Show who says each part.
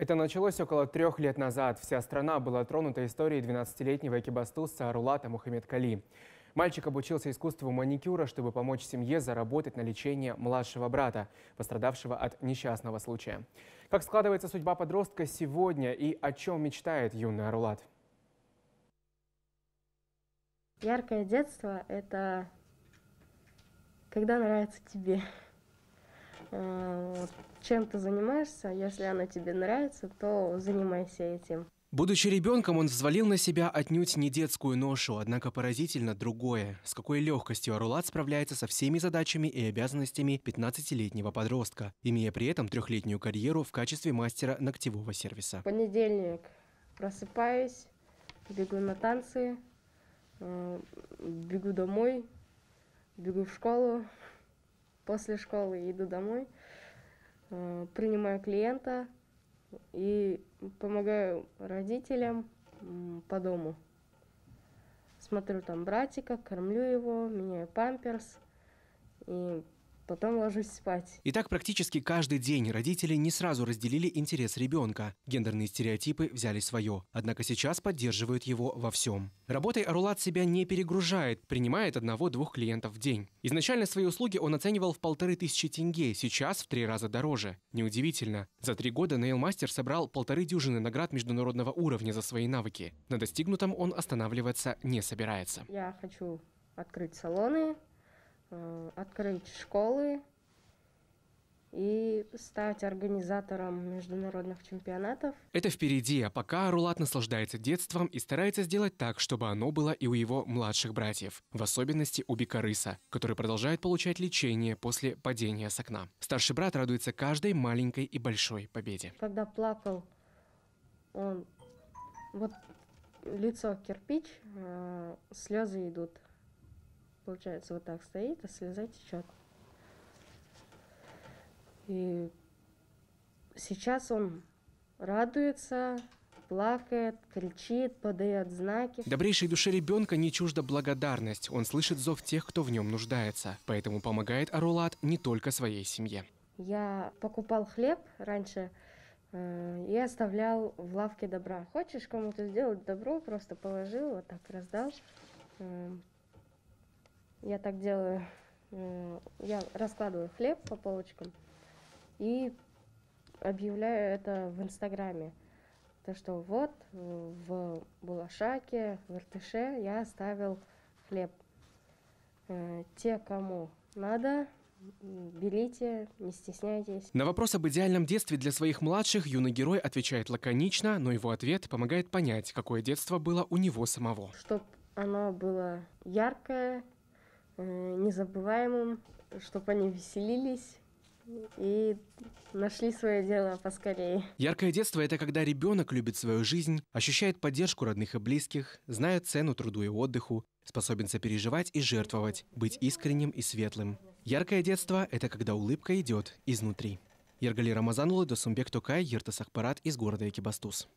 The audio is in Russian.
Speaker 1: Это началось около трех лет назад. Вся страна была тронута историей 12-летнего экибастузца Арулата Мухаммед Мальчик обучился искусству маникюра, чтобы помочь семье заработать на лечение младшего брата, пострадавшего от несчастного случая. Как складывается судьба подростка сегодня и о чем мечтает юный Арулат?
Speaker 2: Яркое детство – это когда нравится тебе. Э, чем ты занимаешься, если она тебе нравится, то занимайся этим.
Speaker 1: Будучи ребенком, он взвалил на себя отнюдь не детскую ношу, однако поразительно другое. С какой легкостью Арулат справляется со всеми задачами и обязанностями 15-летнего подростка, имея при этом трехлетнюю карьеру в качестве мастера ногтевого сервиса.
Speaker 2: Понедельник просыпаюсь, бегу на танцы, э, бегу домой, бегу в школу, после школы иду домой, принимаю клиента и помогаю родителям по дому. Смотрю там братика, кормлю его, меняю памперс и потом ложусь спать.
Speaker 1: И так практически каждый день родители не сразу разделили интерес ребенка. Гендерные стереотипы взяли свое, однако сейчас поддерживают его во всем. Работой Арулат себя не перегружает, принимает одного-двух клиентов в день. Изначально свои услуги он оценивал в полторы тысячи тенге, сейчас в три раза дороже. Неудивительно. За три года Нейлмастер собрал полторы дюжины наград международного уровня за свои навыки. На достигнутом он останавливаться не собирается.
Speaker 2: Я хочу открыть салоны, открыть школы и стать организатором международных чемпионатов.
Speaker 1: Это впереди, а пока Рулат наслаждается детством и старается сделать так, чтобы оно было и у его младших братьев, в особенности у Бикарыса, который продолжает получать лечение после падения с окна. Старший брат радуется каждой маленькой и большой победе.
Speaker 2: Когда плакал, он вот лицо кирпич, э, слезы идут получается, вот так стоит, а слеза течет. И сейчас он радуется, плакает, кричит, подает знаки.
Speaker 1: Добрейшей душе ребенка не чужда благодарность. Он слышит зов тех, кто в нем нуждается. Поэтому помогает Арулат не только своей семье.
Speaker 2: Я покупал хлеб раньше э, и оставлял в лавке добра. Хочешь кому-то сделать добро, просто положил, вот так раздал. Э, я так делаю. Я раскладываю хлеб по полочкам и объявляю это в Инстаграме. То, что вот в Булашаке, в Иртыше я оставил хлеб. Э, те, кому надо, берите, не стесняйтесь.
Speaker 1: На вопрос об идеальном детстве для своих младших юный герой отвечает лаконично, но его ответ помогает понять, какое детство было у него самого.
Speaker 2: Чтоб оно было яркое, Э, незабываемым, чтобы они веселились и нашли свое дело поскорее.
Speaker 1: Яркое детство – это когда ребенок любит свою жизнь, ощущает поддержку родных и близких, знает цену труду и отдыху, способен сопереживать и жертвовать, быть искренним и светлым. Яркое детство – это когда улыбка идет изнутри. Ергали Рамазанулы, Досумбек Токай, Ертас Ахпарат из города Экибастуз.